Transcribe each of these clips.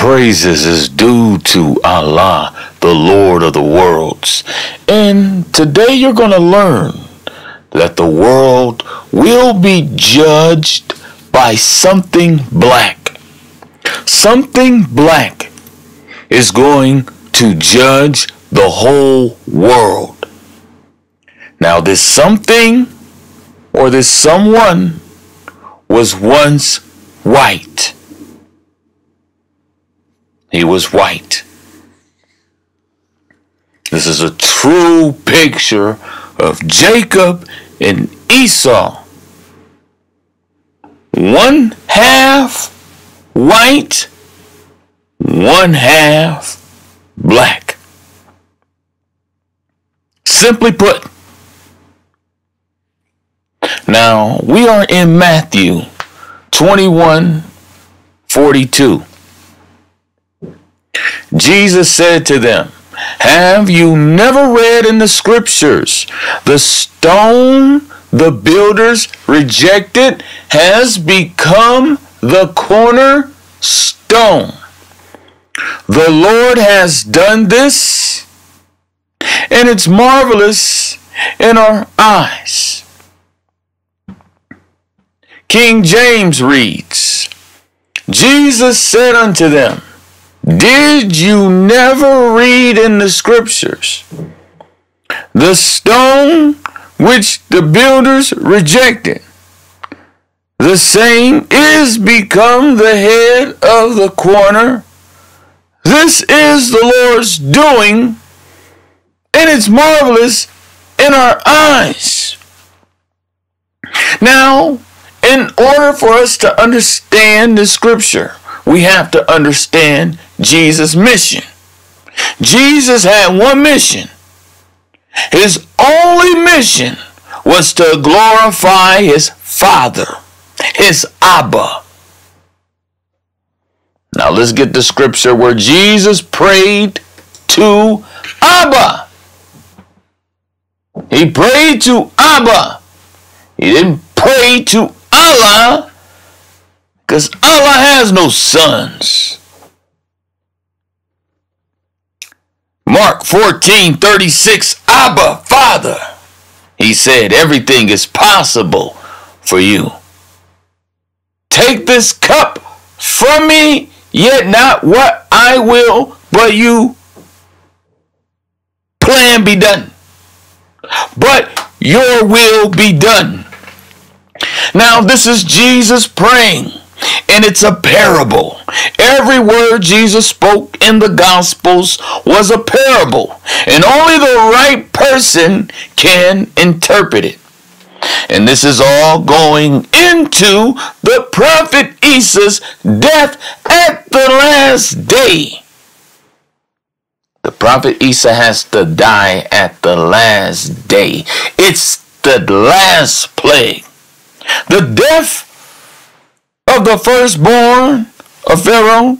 praises is due to Allah, the Lord of the worlds. And today you're going to learn that the world will be judged by something black. Something black is going to judge the whole world. Now, this something or this someone was once white. He was white. This is a true picture of Jacob and Esau. One half white, one half black. Simply put, now we are in Matthew 21 42. Jesus said to them, Have you never read in the scriptures the stone the builders rejected has become the corner stone? The Lord has done this, and it's marvelous in our eyes. King James reads, Jesus said unto them, did you never read in the scriptures? The stone which the builders rejected, the same is become the head of the corner. This is the Lord's doing, and it's marvelous in our eyes. Now, in order for us to understand the scripture, we have to understand Jesus' mission. Jesus had one mission. His only mission was to glorify his Father, his Abba. Now let's get the scripture where Jesus prayed to Abba. He prayed to Abba. He didn't pray to Allah because Allah has no sons. Mark 14 36, Abba, Father. He said, Everything is possible for you. Take this cup from me, yet not what I will, but you plan be done. But your will be done. Now, this is Jesus praying and it's a parable. Every word Jesus spoke in the Gospels was a parable, and only the right person can interpret it. And this is all going into the prophet Issa's death at the last day. The prophet Issa has to die at the last day. It's the last plague. The death of the firstborn of Pharaoh?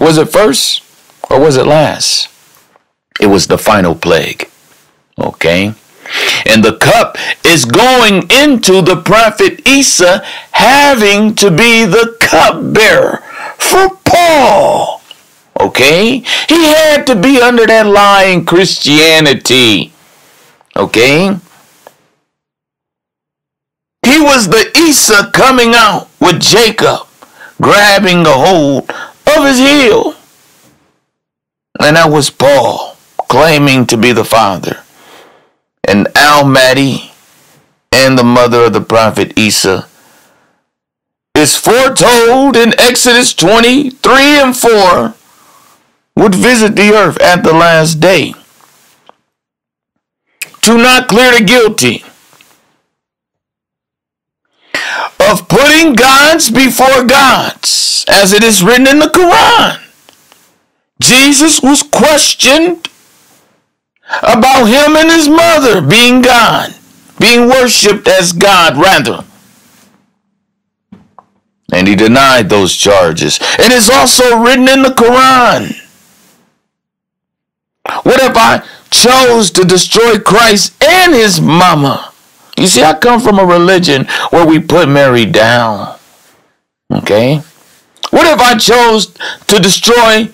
Was it first or was it last? It was the final plague. Okay? And the cup is going into the prophet Isa, having to be the cupbearer for Paul. Okay? He had to be under that lying Christianity. Okay? He was the Isa coming out with Jacob, grabbing a hold of his heel. And that was Paul, claiming to be the father. And Al-Mahdi and the mother of the prophet Issa is foretold in Exodus 23 and 4 would visit the earth at the last day to not clear the guilty of putting gods before gods, as it is written in the Quran. Jesus was questioned about him and his mother being God, being worshipped as God, rather. And he denied those charges. And It is also written in the Quran. What if I chose to destroy Christ and his mama? You see, I come from a religion where we put Mary down. Okay? What if I chose to destroy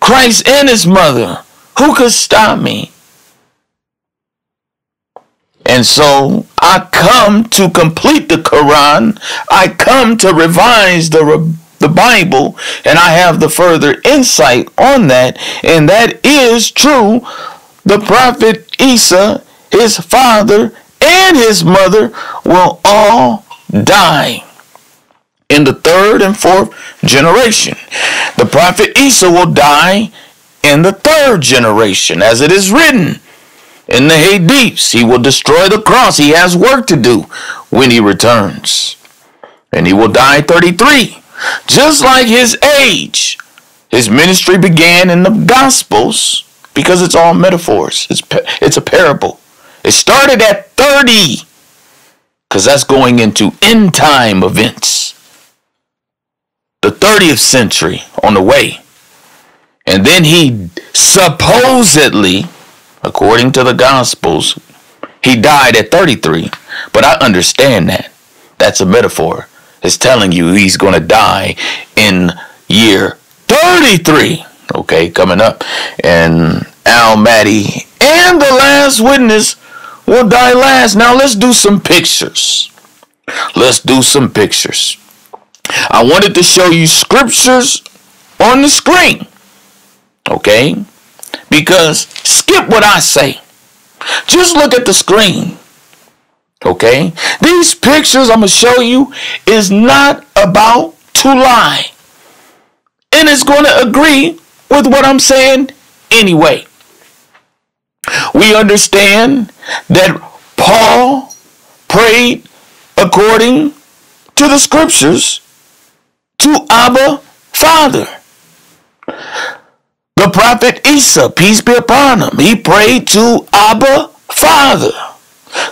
Christ and his mother? Who could stop me? And so I come to complete the Quran. I come to revise the, the Bible, and I have the further insight on that. And that is true. The prophet Isa, his father, and his mother will all die in the third and fourth generation. The prophet Isa will die in the third generation, as it is written in the Hadiths. He will destroy the cross. He has work to do when he returns. And he will die 33, just like his age. His ministry began in the Gospels because it's all metaphors. It's, it's a parable. It started at 30 because that's going into end time events. The 30th century on the way. And then he supposedly according to the Gospels, he died at 33. But I understand that. That's a metaphor. It's telling you he's going to die in year 33. Okay, coming up. And Al Mahdi and the last witness will die last. Now let's do some pictures. Let's do some pictures. I wanted to show you scriptures on the screen. Okay? Because skip what I say. Just look at the screen. Okay? These pictures I'm going to show you is not about to lie. And it's going to agree with what I'm saying anyway. We understand that Paul prayed according to the scriptures to Abba Father. The prophet Isa, peace be upon him, he prayed to Abba Father.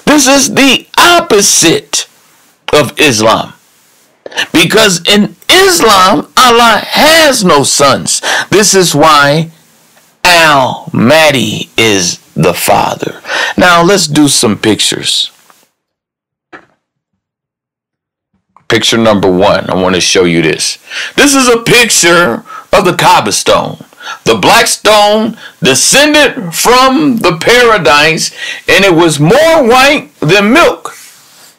This is the opposite of Islam. Because in Islam, Allah has no sons. This is why Al Mahdi is the father. Now let's do some pictures. Picture number one, I want to show you this. This is a picture of the Kaaba stone. The black stone descended from the paradise, and it was more white than milk.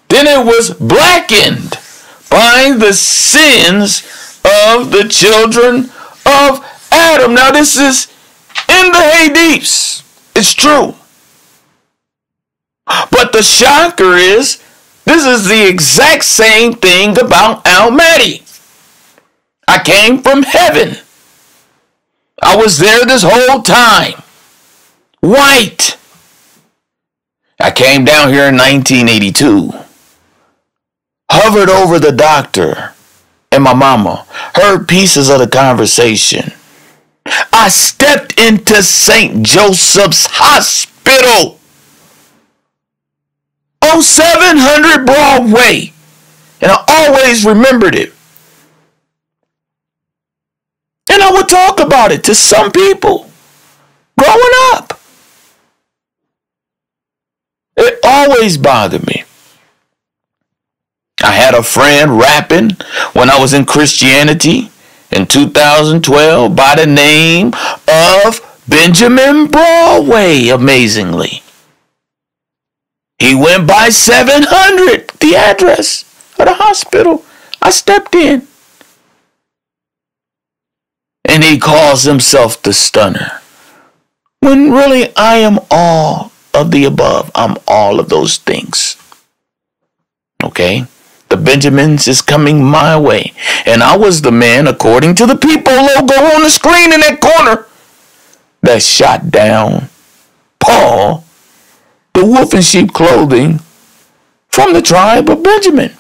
Then it was blackened by the sins of the children of Adam. Now, this is in the Hadiths. It's true. But the shocker is, this is the exact same thing about Al Mahdi. I came from heaven. I was there this whole time. White. I came down here in 1982. Hovered over the doctor and my mama. Heard pieces of the conversation. I stepped into St. Joseph's Hospital on 700 Broadway. And I always remembered it. And I would talk about it to some people growing up. It always bothered me. I had a friend rapping when I was in Christianity in 2012 by the name of Benjamin Broadway, amazingly. He went by 700, the address of the hospital. I stepped in and he calls himself the stunner. When really I am all of the above. I'm all of those things. Okay? The Benjamins is coming my way. And I was the man, according to the people logo on the screen in that corner, that shot down Paul, the wolf in sheep clothing, from the tribe of Benjamin.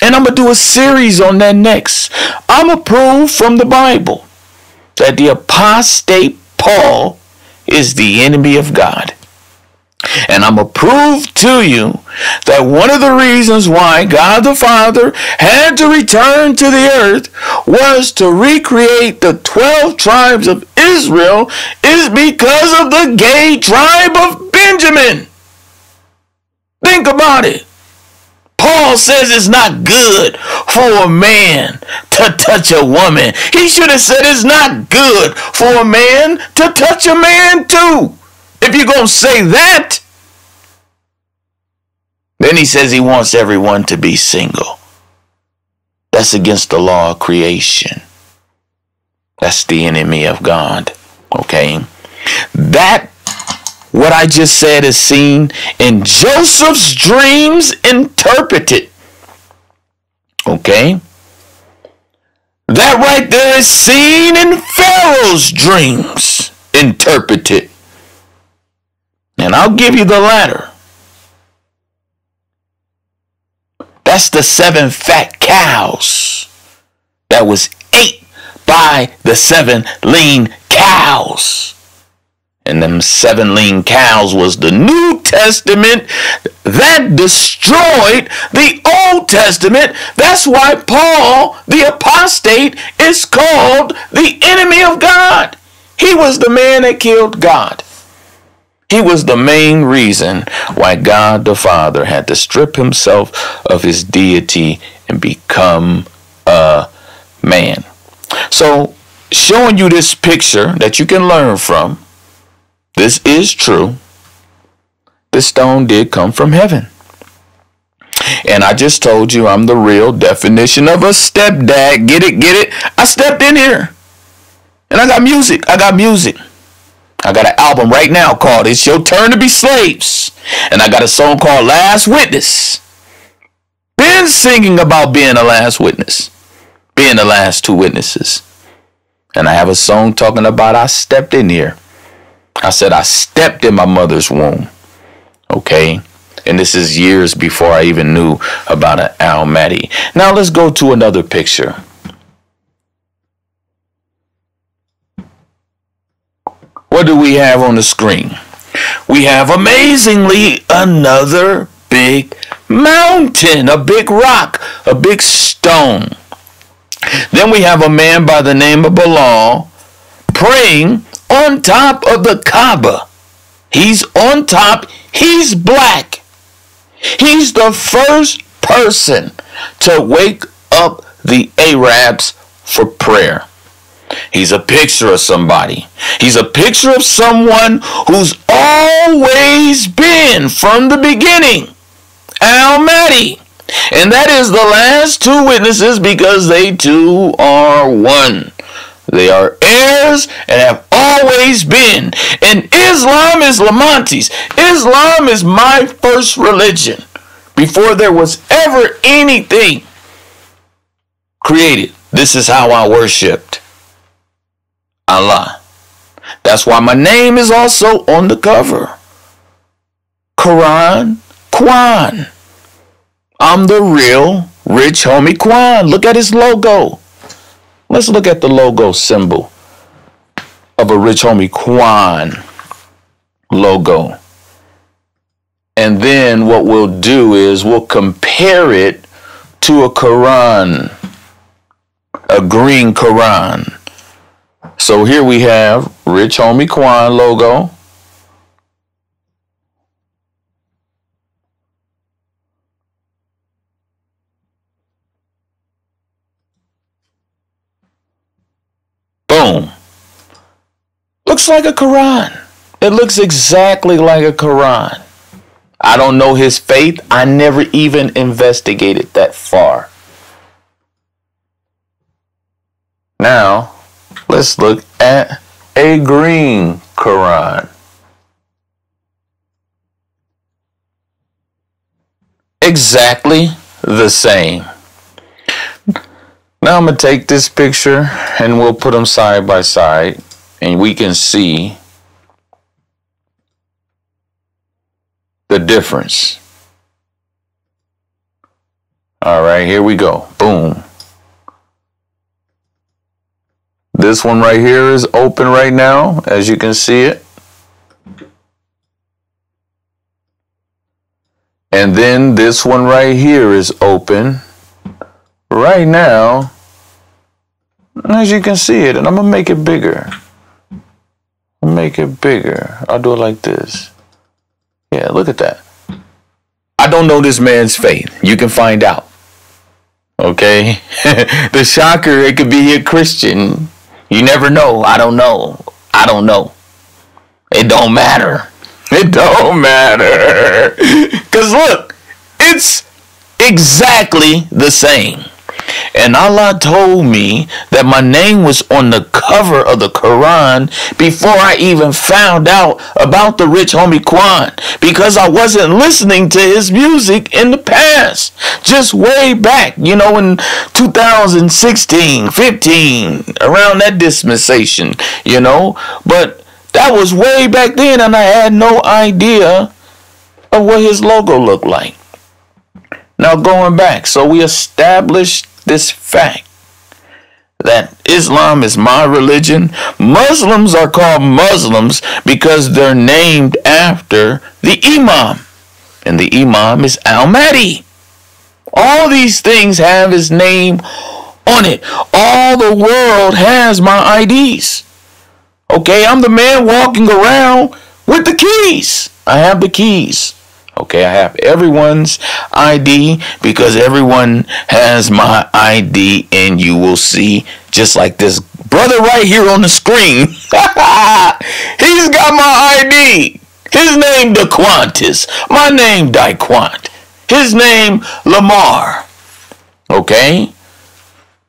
And I'm going to do a series on that next. I'm going to prove from the Bible that the apostate Paul is the enemy of God. And I'm going to prove to you that one of the reasons why God the Father had to return to the earth was to recreate the 12 tribes of Israel is because of the gay tribe of Benjamin. Think about it. Paul says it's not good for a man to touch a woman. He should have said it's not good for a man to touch a man too. If you're going to say that, then he says he wants everyone to be single. That's against the law of creation. That's the enemy of God. Okay? That what I just said is seen in Joseph's dreams interpreted. Okay? That right there is seen in Pharaoh's dreams interpreted. And I'll give you the latter. That's the seven fat cows that was ate by the seven lean cows. And them seven lean cows was the New Testament that destroyed the Old Testament. That's why Paul, the apostate, is called the enemy of God. He was the man that killed God. He was the main reason why God the Father had to strip himself of his deity and become a man. So, showing you this picture that you can learn from, this is true. This stone did come from heaven. And I just told you I'm the real definition of a stepdad. Get it? Get it? I stepped in here. And I got music. I got music. I got an album right now called It's Your Turn to Be Slaves. And I got a song called Last Witness. Been singing about being the last witness, being the last two witnesses. And I have a song talking about I stepped in here. I said I stepped in my mother's womb. Okay? And this is years before I even knew about an Almighty. Now let's go to another picture. What do we have on the screen? We have amazingly another big mountain, a big rock, a big stone. Then we have a man by the name of Bilal praying on top of the Kaaba. He's on top, he's black. He's the first person to wake up the Arabs for prayer. He's a picture of somebody. He's a picture of someone who's always been from the beginning. Al Mahdi. And that is the last two witnesses because they too are one. They are heirs and have always been. And Islam is Lamonti's. Islam is my first religion before there was ever anything created. This is how I worshiped. Allah. That's why my name is also on the cover. Quran Quan. I'm the real rich homie Quan. Look at his logo. Let's look at the logo symbol of a rich homie Quan logo. And then what we'll do is we'll compare it to a Quran, a green Quran. So here we have Rich Homie Quan logo. Boom. Looks like a Quran. It looks exactly like a Quran. I don't know his faith. I never even investigated that far. Now, Let's look at a green Quran. Exactly the same. Now I'm going to take this picture and we'll put them side by side and we can see the difference. All right, here we go. Boom. This one right here is open right now, as you can see it. And then this one right here is open right now, as you can see it. And I'm going to make it bigger. Make it bigger. I'll do it like this. Yeah, look at that. I don't know this man's faith. You can find out. Okay? the shocker, it could be a Christian. You never know. I don't know. I don't know. It don't matter. It don't matter. Because look, it's exactly the same. And Allah told me that my name was on the cover of the Quran before I even found out about the rich homie Quan because I wasn't listening to his music in the past. Just way back, you know, in 2016, 15, around that dispensation, you know. But that was way back then and I had no idea of what his logo looked like. Now going back, so we established this fact that Islam is my religion. Muslims are called Muslims because they're named after the Imam. And the Imam is Al Mahdi. All these things have his name on it. All the world has my IDs. Okay, I'm the man walking around with the keys. I have the keys. Okay, I have everyone's ID because everyone has my ID, and you will see just like this brother right here on the screen. He's got my ID. His name DeQuantis. My name Dyquant. His name Lamar. Okay?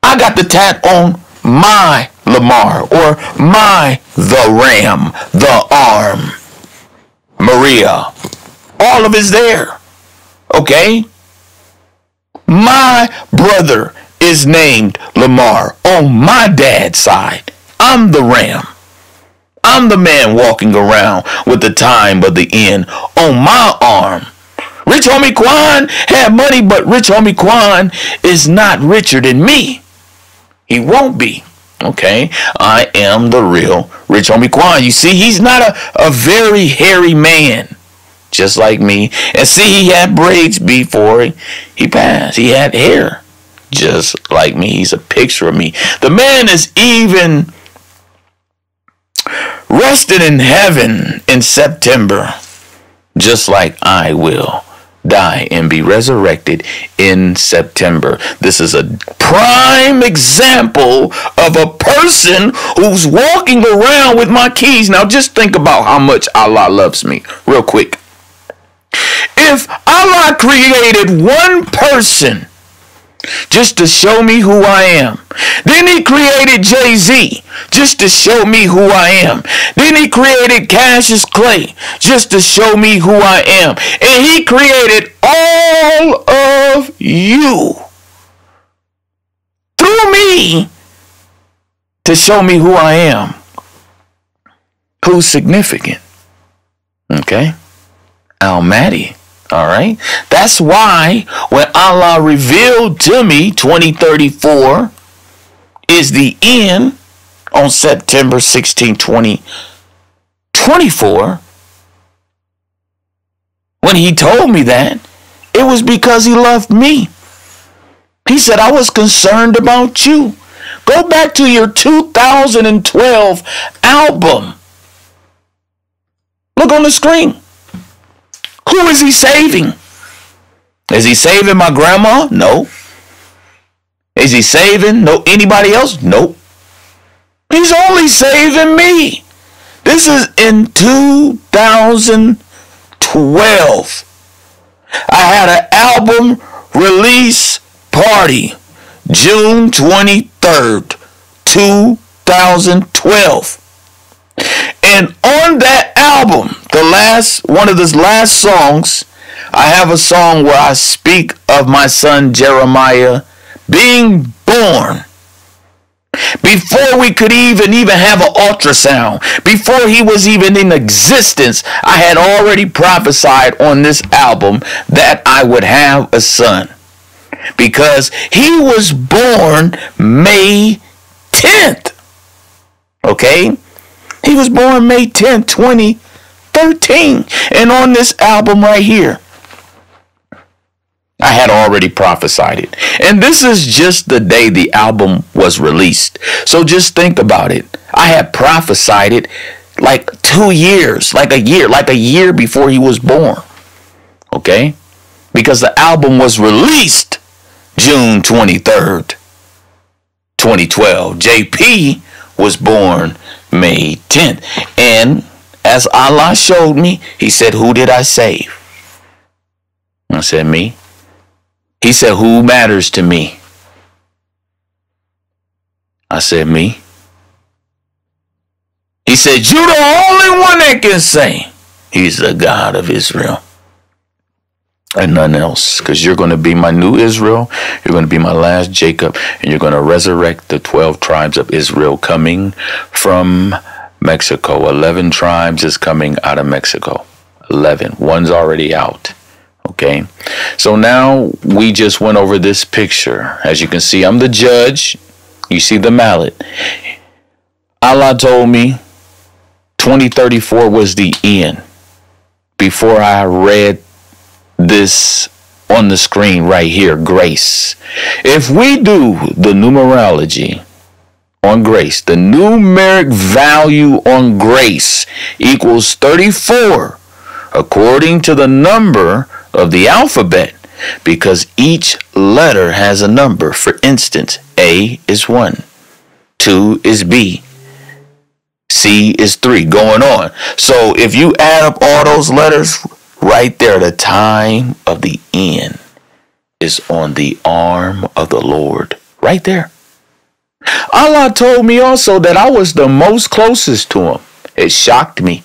I got the tat on my Lamar or my the Ram, the arm. Maria. All of it's there. Okay? My brother is named Lamar on my dad's side. I'm the ram. I'm the man walking around with the time of the end on my arm. Rich Homie Quan had money, but Rich Homie Quan is not richer than me. He won't be. Okay, I am the real Rich Homie Quan. You see, he's not a, a very hairy man just like me. And see, he had braids before he passed. He had hair, just like me. He's a picture of me. The man is even rested in heaven in September, just like I will die and be resurrected in September. This is a prime example of a person who's walking around with my keys. Now just think about how much Allah loves me real quick. If Allah created one person just to show me who I am. Then he created Jay-Z just to show me who I am. Then he created Cassius Clay just to show me who I am. And he created all of you through me to show me who I am. Who's significant? Okay? Almighty. All right. That's why when Allah revealed to me 2034 is the end on September 16, 2024, when he told me that, it was because he loved me. He said, I was concerned about you. Go back to your 2012 album. Look on the screen. Who is he saving? Is he saving my grandma? No. Is he saving no anybody else? Nope. He's only saving me. This is in 2012. I had an album release party June 23rd, 2012. And on that album, the last one of the last songs, I have a song where I speak of my son Jeremiah being born. Before we could even even have an ultrasound, before he was even in existence, I had already prophesied on this album that I would have a son. Because he was born May 10th. Okay? He was born May 10, 2013. And on this album right here, I had already prophesied it. And this is just the day the album was released. So just think about it. I had prophesied it like two years, like a year, like a year before he was born. Okay? because the album was released June 23rd, 2012. JP was born May 10th. And as Allah showed me, He said, Who did I save? I said, Me. He said, Who matters to me? I said, Me. He said, You're the only one that can say He's the God of Israel and none else. Because you're going to be my new Israel. You're going to be my last Jacob. And you're going to resurrect the 12 tribes of Israel coming from Mexico. 11 tribes is coming out of Mexico. 11. One's already out. Okay. So now we just went over this picture. As you can see, I'm the judge. You see the mallet. Allah told me 2034 was the end before I read this on the screen right here grace. If we do the numerology on grace, the numeric value on grace equals 34 according to the number of the alphabet because each letter has a number. For instance, A is 1, 2 is B, C is 3, going on. So if you add up all those letters, Right there, the time of the end is on the arm of the Lord. Right there. Allah told me also that I was the most closest to him. It shocked me.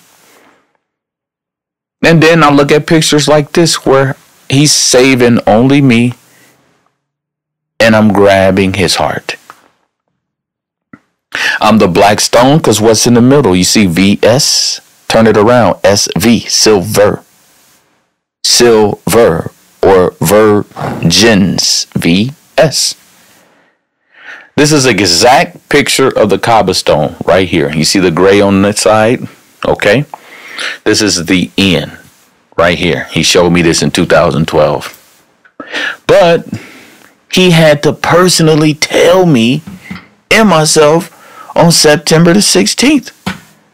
And then I look at pictures like this where he's saving only me and I'm grabbing his heart. I'm the black stone because what's in the middle? You see VS? Turn it around. SV, silver silver or virgins vs this is exact picture of the cobblestone right here. You see the gray on the side? Okay. This is the end right here. He showed me this in 2012. But he had to personally tell me and myself on September the 16th,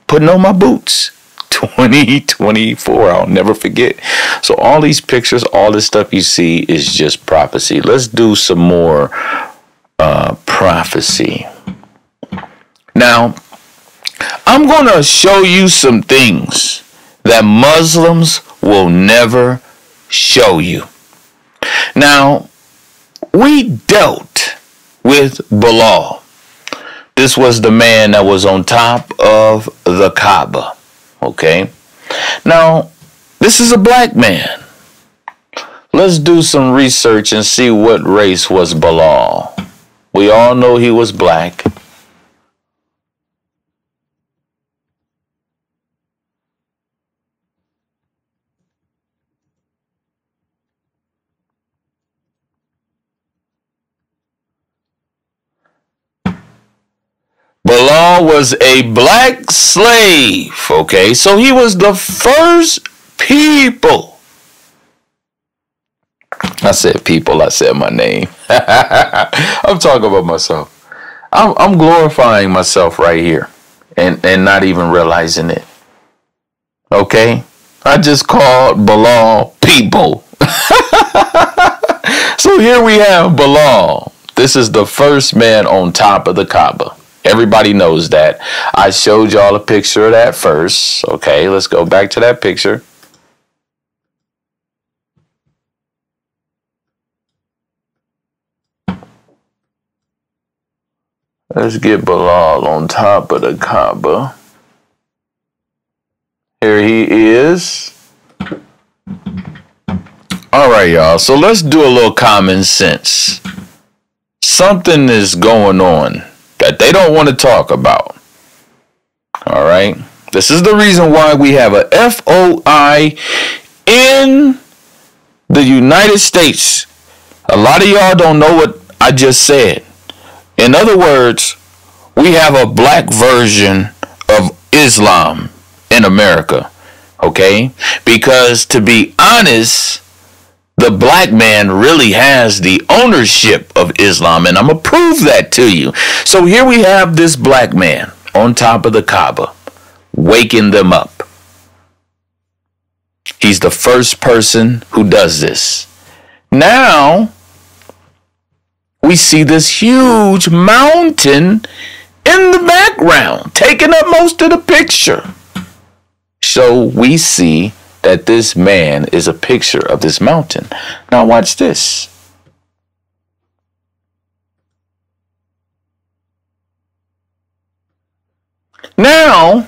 putting on my boots. 2024. I'll never forget. So, all these pictures, all this stuff you see is just prophecy. Let's do some more uh, prophecy. Now, I'm going to show you some things that Muslims will never show you. Now, we dealt with Bilal. This was the man that was on top of the Kaaba. Okay? Now, this is a black man. Let's do some research and see what race was Bilal. We all know he was black. Was a black slave. Okay, so he was the first people. I said people, I said my name. I'm talking about myself. I'm, I'm glorifying myself right here and, and not even realizing it. Okay? I just called Bilal people. so here we have Bilal. This is the first man on top of the Kaaba. Everybody knows that. I showed y'all a picture of that first. Okay, let's go back to that picture. Let's get Bilal on top of the Kaaba. Here he is. All right, y'all. So let's do a little common sense. Something is going on that they don't want to talk about. All right. This is the reason why we have a FOI in the United States. A lot of y'all don't know what I just said. In other words, we have a black version of Islam in America. Okay? Because to be honest, the black man really has the ownership of Islam, and I'm gonna prove that to you. So here we have this black man on top of the Kaaba, waking them up. He's the first person who does this. Now we see this huge mountain in the background, taking up most of the picture. So we see that this man is a picture of this mountain. Now, watch this. Now,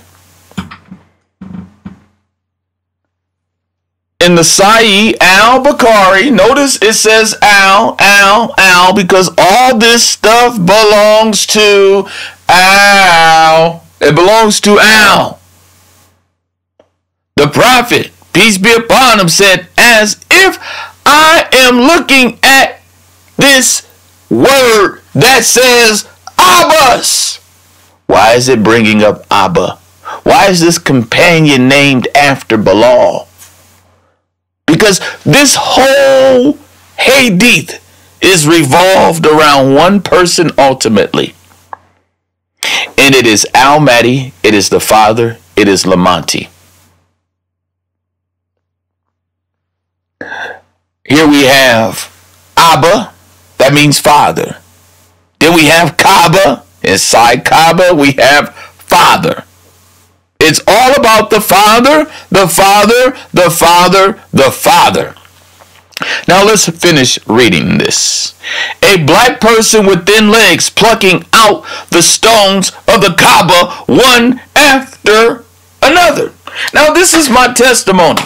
in the Sahih Al Bukhari, notice it says Al, Al, Al, because all this stuff belongs to Al. It belongs to Al. The prophet, peace be upon him, said, As if I am looking at this word that says Abbas. Why is it bringing up Abba? Why is this companion named after Bilal? Because this whole Hadith is revolved around one person ultimately. And it is Al Mahdi, it is the father, it is Lamanti. Here we have Abba, that means father. Then we have Kaaba, Inside Kaaba, we have Father. It's all about the Father, the Father, the Father, the Father. Now let's finish reading this. A black person with thin legs plucking out the stones of the Kaaba one after another. Now this is my testimony.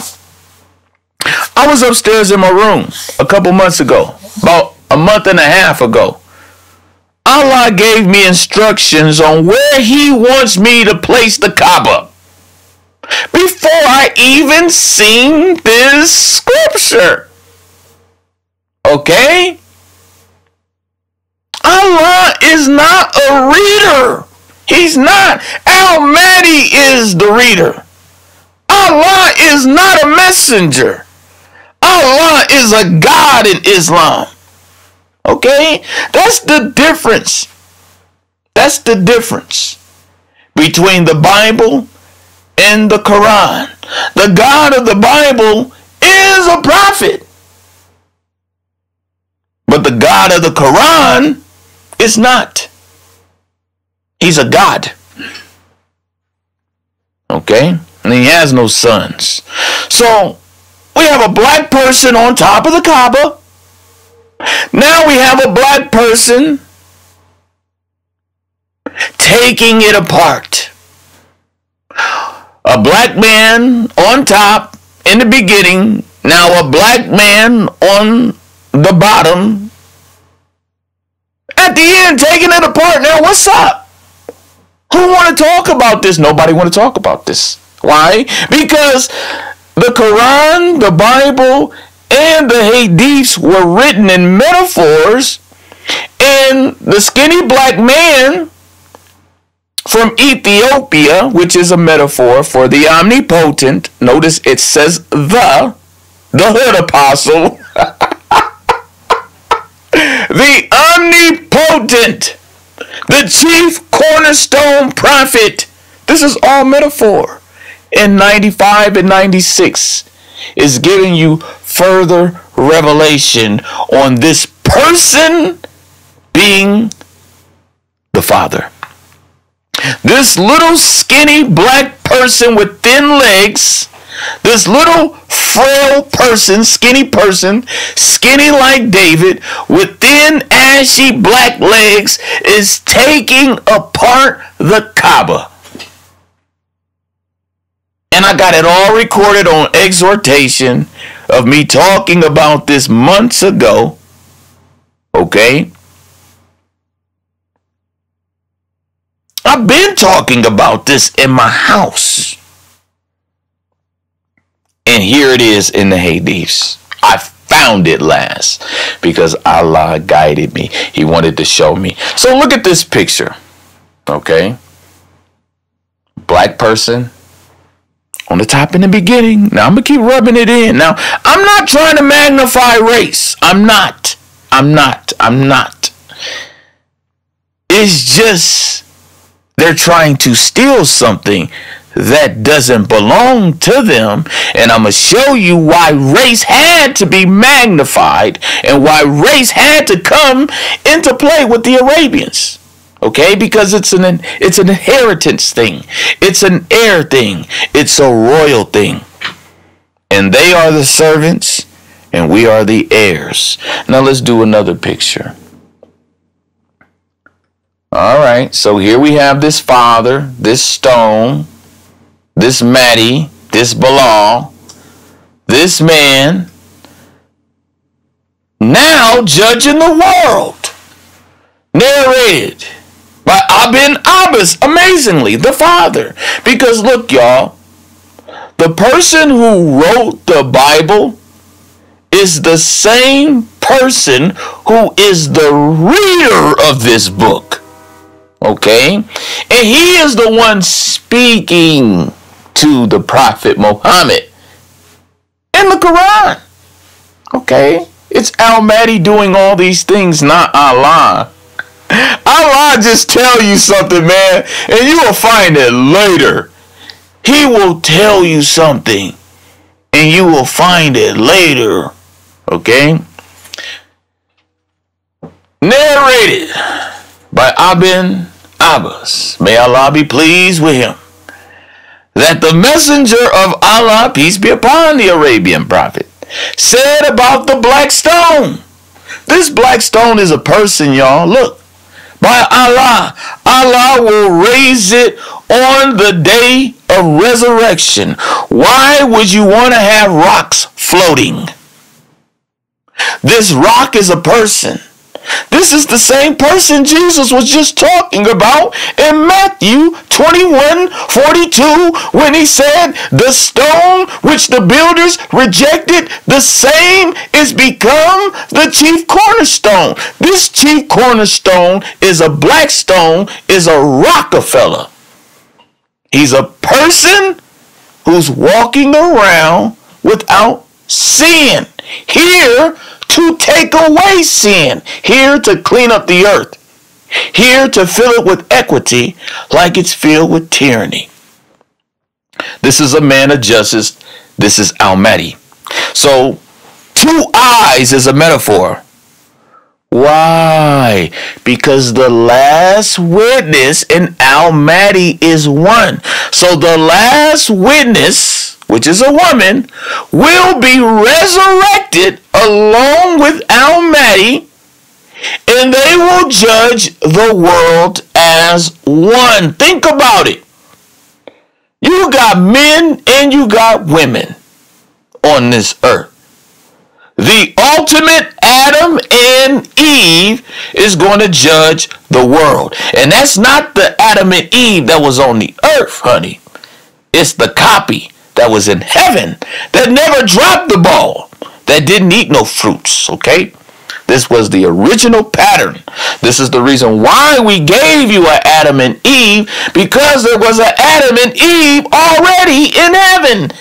I was upstairs in my room a couple months ago, about a month and a half ago. Allah gave me instructions on where He wants me to place the Kaaba before I even seen this scripture. Okay? Allah is not a reader. He's not. Al Mahdi is the reader. Allah is not a messenger. Allah is a God in Islam. Okay? That's the difference. That's the difference between the Bible and the Quran. The God of the Bible is a prophet. But the God of the Quran is not. He's a God. Okay? And he has no sons. So, we have a black person on top of the Kaaba now we have a black person taking it apart. A black man on top in the beginning, now a black man on the bottom. At the end, taking it apart. Now, what's up? Who want to talk about this? Nobody want to talk about this. Why? Because the Quran, the Bible, and the hadiths were written in metaphors, and the skinny black man from Ethiopia, which is a metaphor for the omnipotent, notice it says the, the hood apostle, the omnipotent, the chief cornerstone prophet. This is all metaphor. In 95 and 96 is giving you further revelation on this person being the Father. This little skinny black person with thin legs, this little frail person, skinny person, skinny like David, with thin ashy black legs, is taking apart the Kaaba. And I got it all recorded on exhortation of me talking about this months ago. Okay? I've been talking about this in my house. And here it is in the Hadiths. I found it last because Allah guided me. He wanted to show me. So look at this picture. Okay? Black person, on the top in the beginning. Now I'm gonna keep rubbing it in. Now I'm not trying to magnify race. I'm not. I'm not. I'm not. It's just they're trying to steal something that doesn't belong to them. And I'm going to show you why race had to be magnified and why race had to come into play with the Arabians. Okay? Because it's an it's an inheritance thing. It's an heir thing. It's a royal thing. And they are the servants and we are the heirs. Now let's do another picture. All right, so here we have this father, this stone, this Mahdi, this Bilal, this man, now judging the world. Narrated by Ibn Abbas, amazingly, the father. Because look, y'all, the person who wrote the Bible is the same person who is the reader of this book. Okay? And he is the one speaking to the Prophet Muhammad in the Quran. Okay? It's Al Mahdi doing all these things, not Allah. Allah just tell you something, man, and you will find it later. He will tell you something, and you will find it later. Okay? Narrated by Ibn Abbas. May Allah be pleased with him that the messenger of Allah, peace be upon the Arabian prophet, said about the black stone. This black stone is a person, y'all. Look, by Allah, Allah will raise it on the day of resurrection. Why would you want to have rocks floating? This rock is a person. This is the same person Jesus was just talking about in Matthew 21 42 when he said, The stone which the builders rejected, the same is become the chief cornerstone. This chief cornerstone is a black stone, is a Rockefeller. He's a person who's walking around without sin. Here, to take away sin, here to clean up the earth, here to fill it with equity like it's filled with tyranny. This is a man of justice. This is Al Mahdi. So, two eyes is a metaphor. Why? Because the last witness in Al Mahdi is one. So the last witness which is a woman, will be resurrected along with Al Mahdi, and they will judge the world as one. Think about it. You got men and you got women on this earth. The ultimate Adam and Eve is going to judge the world. And that's not the Adam and Eve that was on the earth, honey. It's the copy that was in heaven that never dropped the ball, that didn't eat no fruits, okay? This was the original pattern. This is the reason why we gave you an Adam and Eve, because there was an Adam and Eve already in heaven.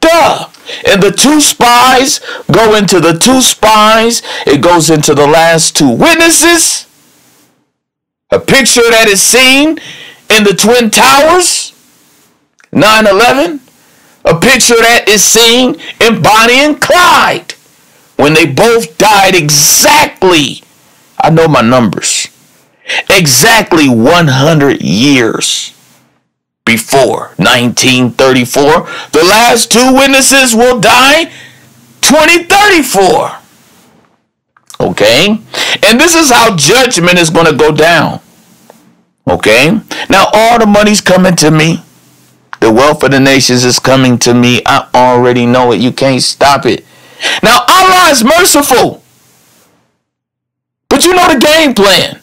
Duh. And the two spies go into the two spies. It goes into the last two witnesses. A picture that is seen in the Twin Towers, 9 11 a picture that is seen in Bonnie and Clyde when they both died exactly, I know my numbers, exactly 100 years before 1934. The last two witnesses will die 2034. Okay? And this is how judgment is going to go down. Okay? Now, all the money's coming to me. The wealth of the nations is coming to me. I already know it. You can't stop it. Now, Allah is merciful. But you know the game plan.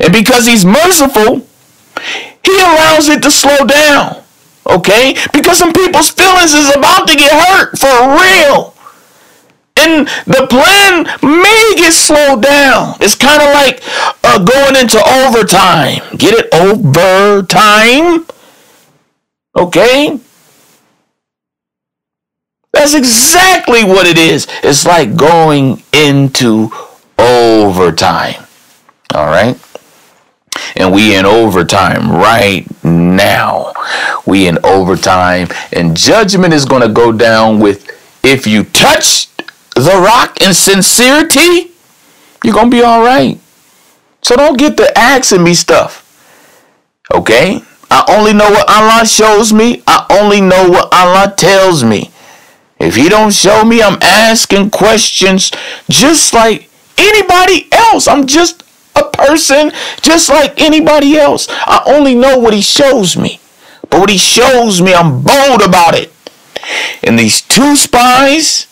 And because He's merciful, He allows it to slow down. Okay? Because some people's feelings is about to get hurt for real. And the plan may get slowed down. It's kind of like uh, going into overtime. Get it? Overtime. Okay? That's exactly what it is. It's like going into overtime. All right? and we in overtime right now. We in overtime, and judgment is going to go down with if you touch the rock in sincerity, you're going to be all right. So don't get to asking me stuff. Okay? I only know what Allah shows me. I only know what Allah tells me. If He don't show me, I'm asking questions just like anybody else. I'm just a person just like anybody else. I only know what He shows me. But what He shows me, I'm bold about it. And these two spies,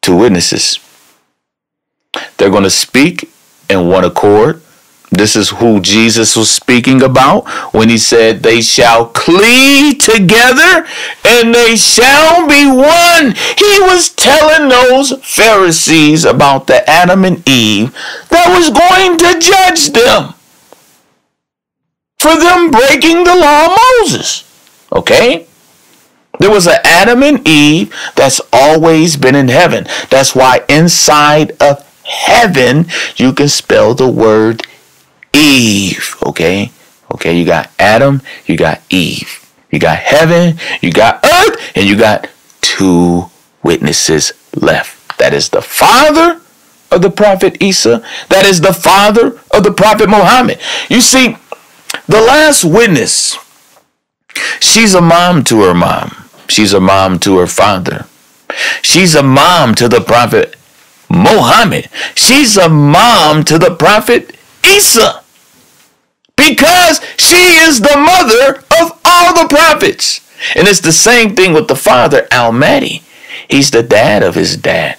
two witnesses, they're going to speak in one accord. This is who Jesus was speaking about when he said, They shall cleave together and they shall be one. He was telling those Pharisees about the Adam and Eve that was going to judge them for them breaking the law of Moses. Okay? There was an Adam and Eve that's always been in heaven. That's why inside of heaven, you can spell the word Eve. Okay? Okay, you got Adam, you got Eve. You got heaven, you got earth, and you got two witnesses left. That is the father of the prophet Isa. That is the father of the prophet Muhammad. You see, the last witness, she's a mom to her mom. She's a mom to her father. She's a mom to the prophet Muhammad. She's a mom to the prophet Isa. Because she is the mother of all the prophets. And it's the same thing with the father, Al-Mahdi. He's the dad of his dad.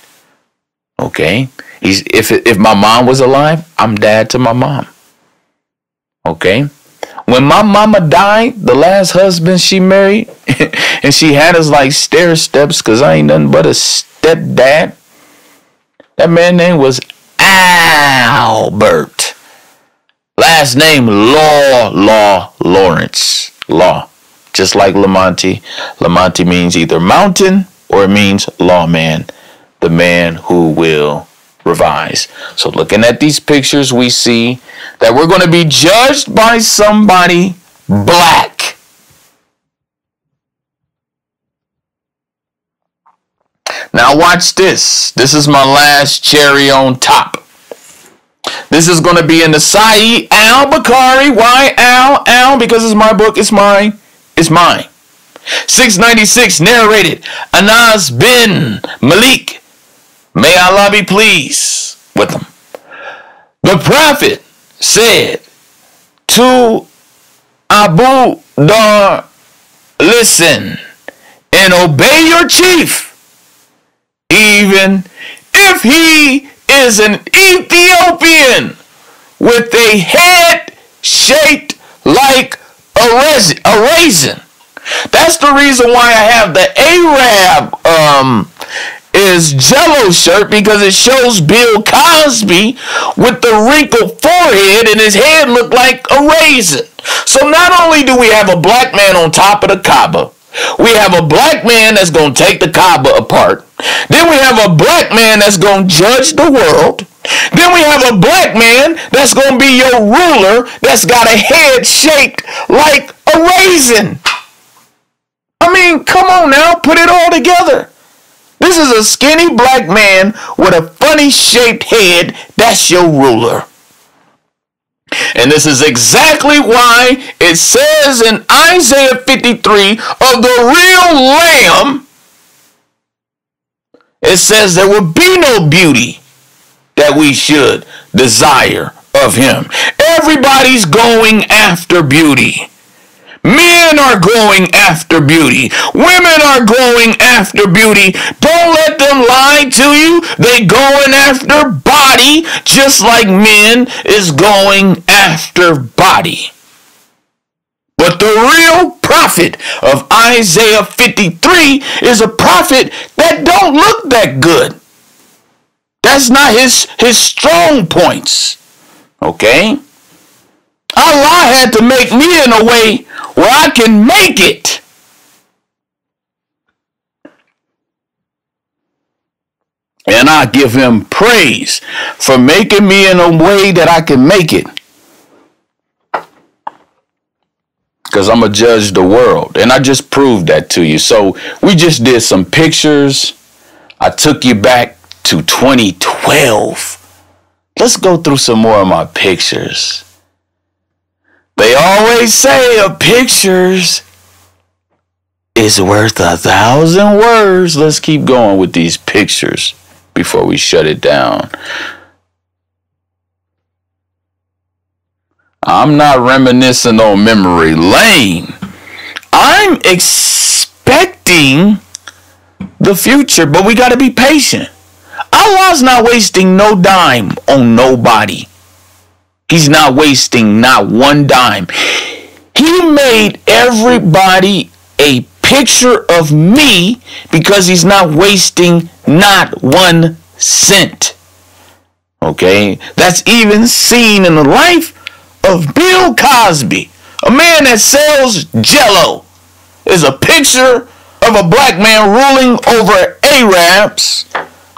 Okay? He's if if my mom was alive, I'm dad to my mom. Okay? When my mama died, the last husband she married, and she had us like stair steps because I ain't nothing but a stepdad. That man name was Albert. Last name Law Law Lawrence. Law. Just like Lamonte. Lamonte means either mountain or it means lawman. The man who will revise. So looking at these pictures, we see that we're going to be judged by somebody black. Now watch this. This is my last cherry on top. This is going to be in the Sahih Al Bukhari. Why Al? Al because it's my book. It's mine. It's mine. 696 narrated Anas bin Malik. May Allah be pleased with him. The prophet said to Abu Dharr, listen and obey your chief even if he is an Ethiopian with a head shaped like a, res- a raisin. That's the reason why I have the Arab um, is Jello shirt because it shows Bill Cosby with the wrinkled forehead and his head looked like a raisin. So not only do we have a black man on top of the Kaaba, we have a black man that's going to take the Kaaba apart. Then we have a black man that's going to judge the world. Then we have a black man that's going to be your ruler that's got a head shaped like a raisin. I mean, come on now, put it all together. This is a skinny black man with a funny shaped head. That's your ruler. And this is exactly why it says in Isaiah 53 of the real lamb, it says there will be no beauty that we should desire of him. Everybody's going after beauty. Men are going after beauty. Women are going after beauty. Don't let them lie to you. They going after body just like men is going after body. But the real prophet of Isaiah 53 is a prophet that don't look that good. That's not his, his strong points. Okay? Allah had to make me in a way where I can make it. And I give him praise for making me in a way that I can make it. Because I'm going to judge the world. And I just proved that to you. So we just did some pictures. I took you back to 2012. Let's go through some more of my pictures. They always say a pictures is worth a thousand words. Let's keep going with these pictures before we shut it down. I'm not reminiscing on memory lane. I'm expecting the future, but we got to be patient. Allah's not wasting no dime on nobody. He's not wasting not one dime. He made everybody a picture of me because he's not wasting not one cent. Okay? That's even seen in the life of Bill Cosby, a man that sells jello, is a picture of a black man ruling over Arabs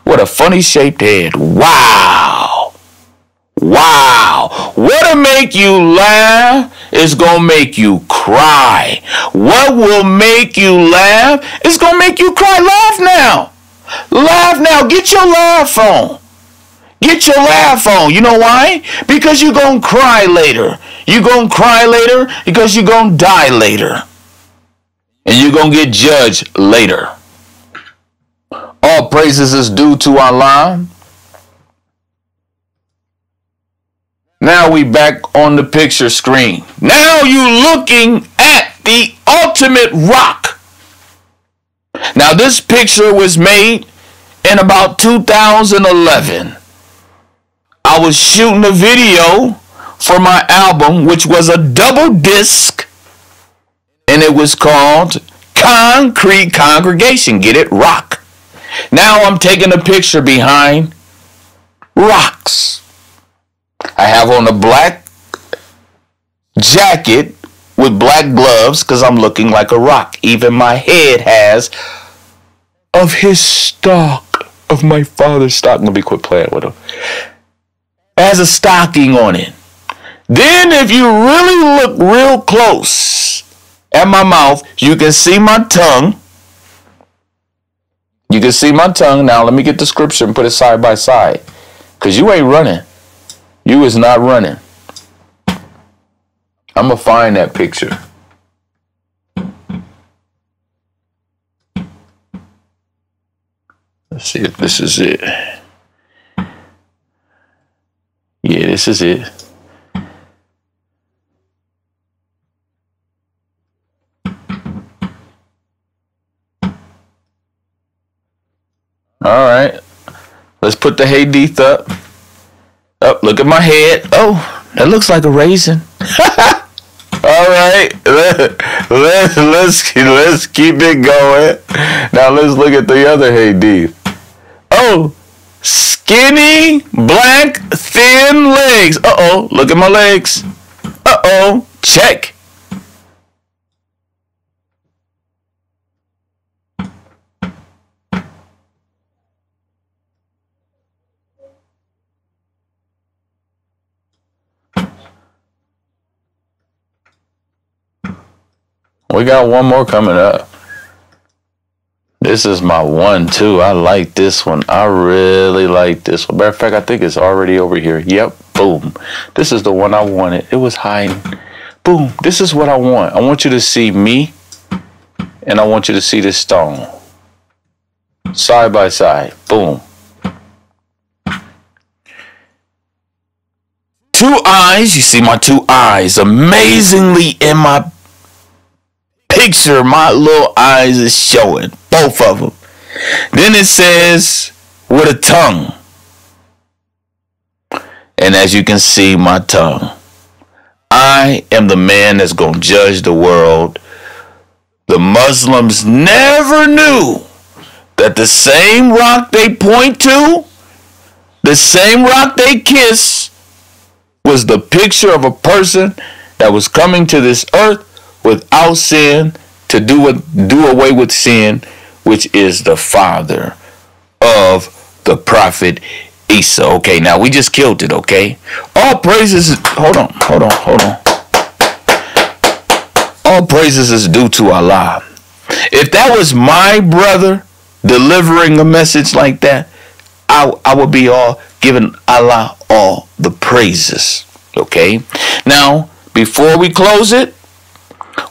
with a funny shaped head. Wow. Wow. What'll make you laugh is gonna make you cry. What will make you laugh is gonna make you cry. Laugh now. Laugh now. Get your laugh on. Get your laugh on. You know why? Because you're going to cry later. You're going to cry later because you're going to die later. And you're going to get judged later. All praises is due to Allah. Now we back on the picture screen. Now you looking at the ultimate rock. Now this picture was made in about 2011. I was shooting a video for my album, which was a double disc, and it was called Concrete Congregation. Get it? Rock. Now I'm taking a picture behind rocks. I have on a black jacket with black gloves because I'm looking like a rock. Even my head has of his stock, of my father's stock. Let me quit playing with him has a stocking on it. Then if you really look real close at my mouth, you can see my tongue. You can see my tongue. Now let me get the scripture and put it side by side. Because you ain't running. You is not running. I'm going to find that picture. Let's see if this is it. Yeah, this is it. All right. Let's put the Hadith up. Up, oh, look at my head. Oh, that looks like a raisin. All right. Let, let's let's keep it going. Now let's look at the other Hadith. Oh, skinny, black, thin legs. Uh oh, look at my legs. Uh oh, check. We got one more coming up. This is my one too. I like this one. I really like this one. Matter of fact, I think it's already over here. Yep. Boom. This is the one I wanted. It was hiding. Boom. This is what I want. I want you to see me and I want you to see this stone. Side by side. Boom. Two eyes. You see my two eyes amazingly in my picture. My little eyes is showing both of them. Then it says, with a tongue. And as you can see, my tongue. I am the man that's going to judge the world. The Muslims never knew that the same rock they point to, the same rock they kiss, was the picture of a person that was coming to this earth without sin to do, do away with sin which is the father of the prophet Isa. Okay, now we just killed it, okay? All praises, hold on, hold on, hold on. all praises is due to Allah. If that was my brother delivering a message like that, I, I would be all giving Allah all the praises. Okay? Now, before we close it,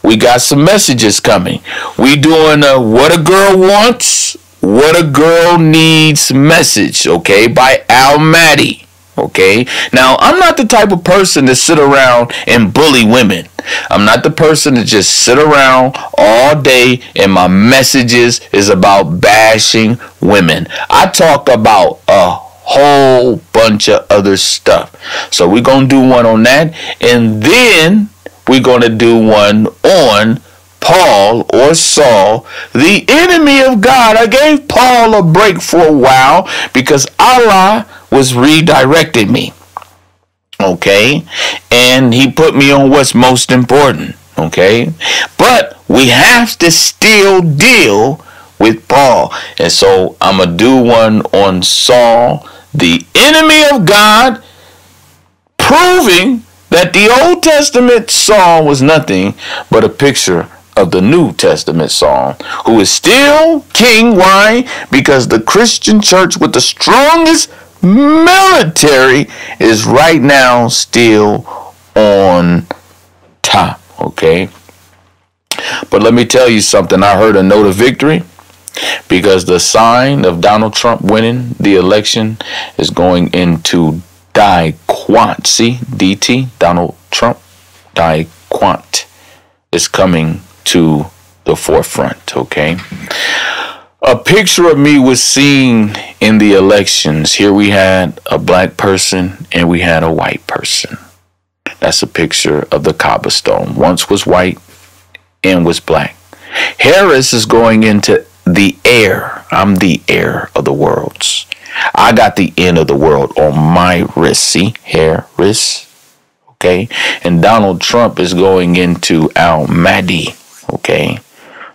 we got some messages coming. We doing a what a girl wants, what a girl needs message, okay, by Al Mahdi. Okay. Now, I'm not the type of person to sit around and bully women. I'm not the person to just sit around all day and my messages is about bashing women. I talk about a whole bunch of other stuff. So we're going to do one on that. And then we're going to do one on Paul or Saul, the enemy of God. I gave Paul a break for a while because Allah was redirecting me. Okay? And he put me on what's most important. Okay? But we have to still deal with Paul. And so I'm going to do one on Saul, the enemy of God, proving that the Old Testament Saul was nothing but a picture of the New Testament Saul, who is still king. Why? Because the Christian church with the strongest military is right now still on top. Okay. But let me tell you something. I heard a note of victory because the sign of Donald Trump winning the election is going into See, DT, Donald Trump, Dyquant is coming to the forefront. Okay. A picture of me was seen in the elections. Here we had a black person and we had a white person. That's a picture of the cobblestone. Once was white and was black. Harris is going into the heir. I'm the heir of the worlds. I got the end of the world on my wrist. See, wrist, Okay. And Donald Trump is going into Al Mahdi. Okay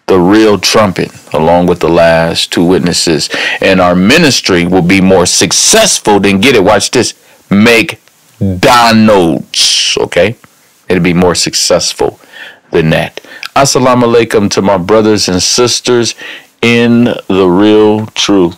the real trumpet along with the last two witnesses. And our ministry will be more successful than get it. Watch this. Make Donalds. Okay? It'll be more successful than that. Assalamu alaikum to my brothers and sisters in the real truth.